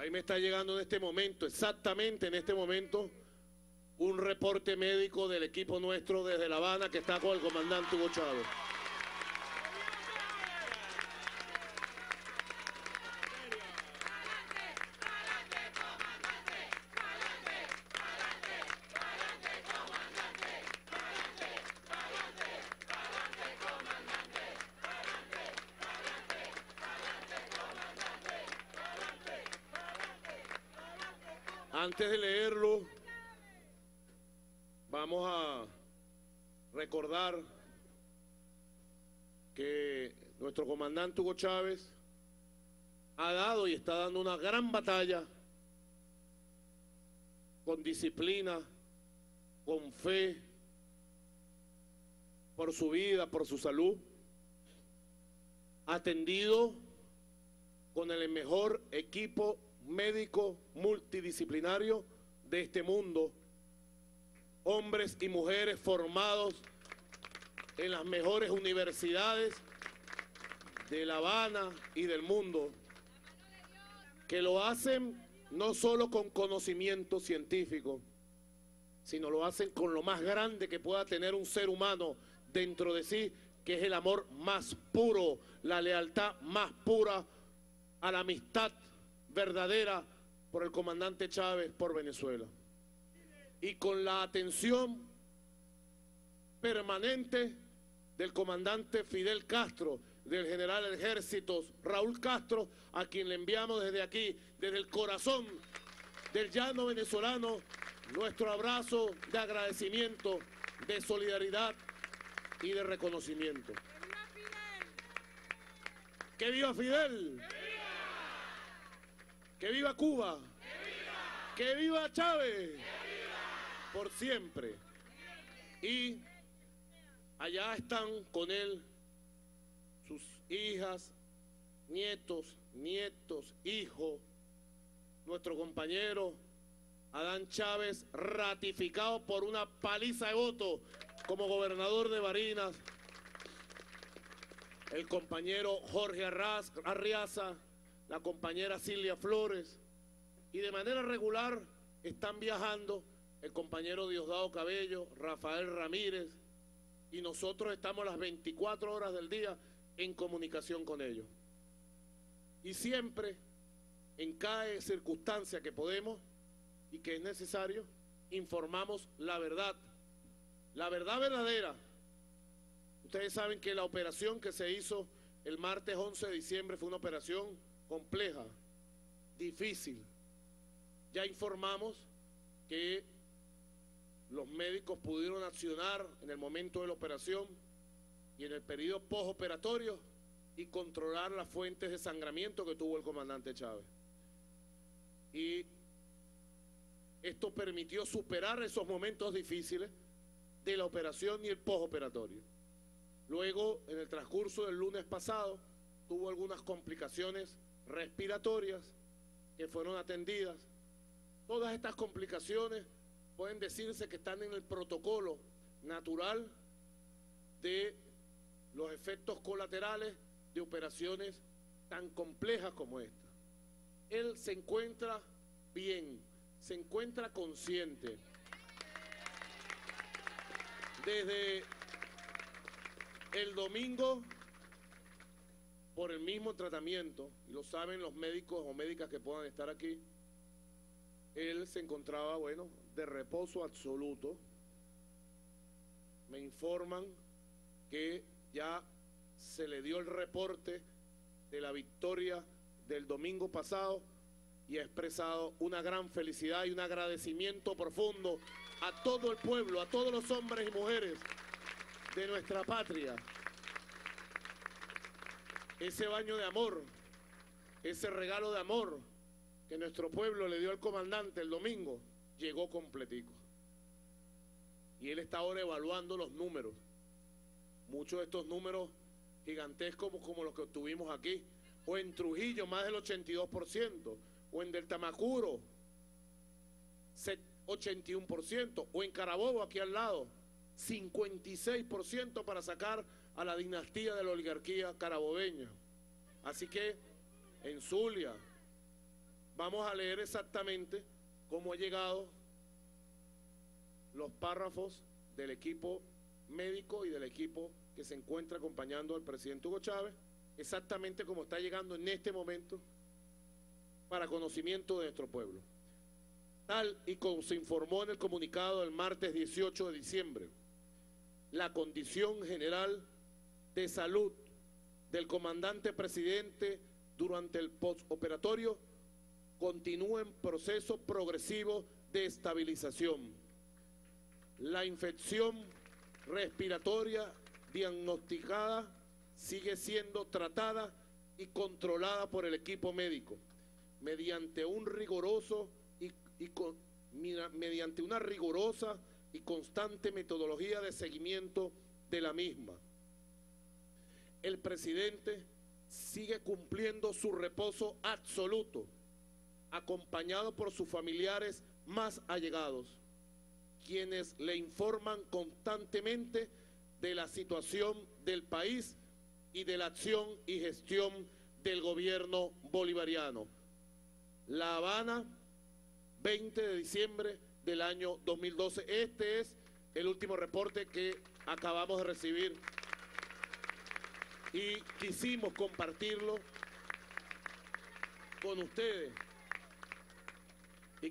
Ahí me está llegando en este momento, exactamente en este momento, un reporte médico del equipo nuestro desde La Habana que está con el comandante Hugo Chávez. Antes de leerlo, vamos a recordar que nuestro comandante Hugo Chávez ha dado y está dando una gran batalla con disciplina, con fe, por su vida, por su salud, atendido con el mejor equipo médico multidisciplinario de este mundo, hombres y mujeres formados en las mejores universidades de La Habana y del mundo, que lo hacen no solo con conocimiento científico, sino lo hacen con lo más grande que pueda tener un ser humano dentro de sí, que es el amor más puro, la lealtad más pura a la amistad verdadera por el comandante Chávez por Venezuela. Y con la atención permanente del comandante Fidel Castro, del general del ejército Raúl Castro, a quien le enviamos desde aquí, desde el corazón del llano venezolano, nuestro abrazo de agradecimiento, de solidaridad y de reconocimiento. ¡Que viva Fidel! ¡Que viva Cuba! ¡Que viva, Chávez! Por siempre. Y allá están con él sus hijas, nietos, nietos, hijos, nuestro compañero Adán Chávez, ratificado por una paliza de voto como gobernador de Barinas, el compañero Jorge Arriaza, la compañera Silvia Flores, y de manera regular están viajando el compañero Diosdado Cabello, Rafael Ramírez, y nosotros estamos las 24 horas del día en comunicación con ellos. Y siempre, en cada circunstancia que podemos y que es necesario, informamos la verdad, la verdad verdadera. Ustedes saben que la operación que se hizo el martes 11 de diciembre fue una operación compleja, difícil. Ya informamos que los médicos pudieron accionar en el momento de la operación y en el periodo postoperatorio y controlar las fuentes de sangramiento que tuvo el comandante Chávez. Y esto permitió superar esos momentos difíciles de la operación y el postoperatorio. Luego, en el transcurso del lunes pasado, tuvo algunas complicaciones respiratorias que fueron atendidas. Todas estas complicaciones pueden decirse que están en el protocolo natural de los efectos colaterales de operaciones tan complejas como esta. Él se encuentra bien, se encuentra consciente. Desde el domingo por el mismo tratamiento, y lo saben los médicos o médicas que puedan estar aquí, él se encontraba, bueno, de reposo absoluto. Me informan que ya se le dio el reporte de la victoria del domingo pasado y ha expresado una gran felicidad y un agradecimiento profundo a todo el pueblo, a todos los hombres y mujeres de nuestra patria ese baño de amor, ese regalo de amor que nuestro pueblo le dio al comandante el domingo, llegó completico. Y él está ahora evaluando los números. Muchos de estos números gigantescos como los que obtuvimos aquí, o en Trujillo más del 82%, o en Deltamacuro 81%, o en Carabobo aquí al lado 56% para sacar a la dinastía de la oligarquía carabobeña. Así que en Zulia, vamos a leer exactamente cómo ha llegado los párrafos del equipo médico y del equipo que se encuentra acompañando al presidente Hugo Chávez, exactamente como está llegando en este momento para conocimiento de nuestro pueblo. Tal y como se informó en el comunicado del martes 18 de diciembre, la condición general de salud del comandante presidente durante el postoperatorio continúa en proceso progresivo de estabilización. La infección respiratoria diagnosticada sigue siendo tratada y controlada por el equipo médico mediante un y, mediante una rigurosa y constante metodología de seguimiento de la misma. El presidente sigue cumpliendo su reposo absoluto, acompañado por sus familiares más allegados, quienes le informan constantemente de la situación del país y de la acción y gestión del gobierno bolivariano. La Habana, 20 de diciembre del año 2012. Este es el último reporte que acabamos de recibir y quisimos compartirlo con ustedes. Y